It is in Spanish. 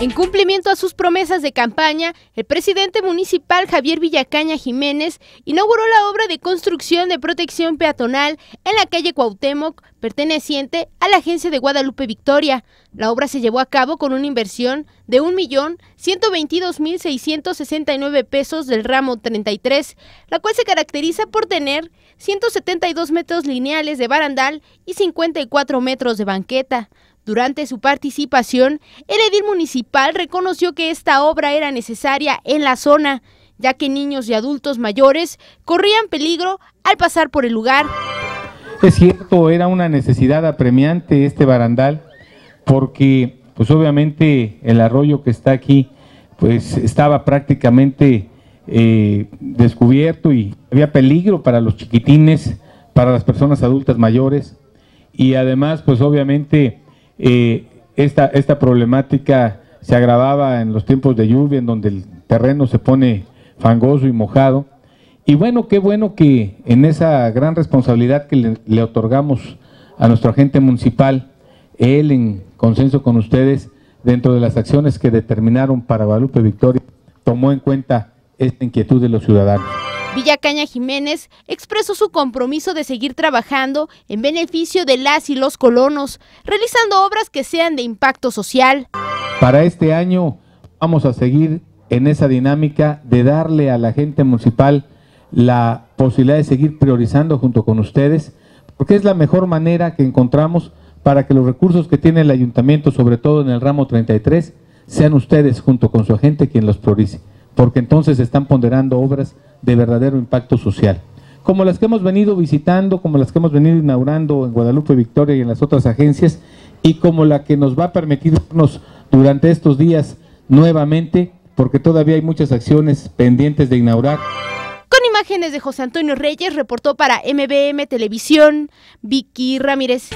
En cumplimiento a sus promesas de campaña, el presidente municipal Javier Villacaña Jiménez inauguró la obra de construcción de protección peatonal en la calle Cuauhtémoc, perteneciente a la agencia de Guadalupe Victoria. La obra se llevó a cabo con una inversión de 1.122.669 pesos del ramo 33, la cual se caracteriza por tener 172 metros lineales de barandal y 54 metros de banqueta. Durante su participación, el edil municipal reconoció que esta obra era necesaria en la zona, ya que niños y adultos mayores corrían peligro al pasar por el lugar. Es cierto, era una necesidad apremiante este barandal, porque pues obviamente el arroyo que está aquí pues estaba prácticamente eh, descubierto y había peligro para los chiquitines, para las personas adultas mayores y además pues obviamente eh, esta, esta problemática se agravaba en los tiempos de lluvia, en donde el terreno se pone fangoso y mojado. Y bueno, qué bueno que en esa gran responsabilidad que le, otorgamos a nuestro agente municipal, él en consenso con ustedes, dentro de las acciones que determinaron para Guadalupe Victoria, tomó en cuenta esta inquietud de los ciudadanos. Villacaña Jiménez expresó su compromiso de seguir trabajando en beneficio de las y los colonos, realizando obras que sean de impacto social. Para este año vamos a seguir en esa dinámica de darle a la gente municipal la posibilidad de seguir priorizando junto con ustedes, porque es la mejor manera que encontramos para que los recursos que tiene el ayuntamiento, sobre todo en el ramo 33, sean ustedes junto con su agente quien los priorice, porque entonces están ponderando obras de verdadero impacto social. Como las que hemos venido visitando, como las que hemos venido inaugurando en Guadalupe Victoria y en las otras agencias, y como la que nos va a permitirnos durante estos días nuevamente, porque todavía hay muchas acciones pendientes de inaugurar. Con imágenes de José Antonio Reyes, reportó para MBM Televisión, Vicky Ramírez.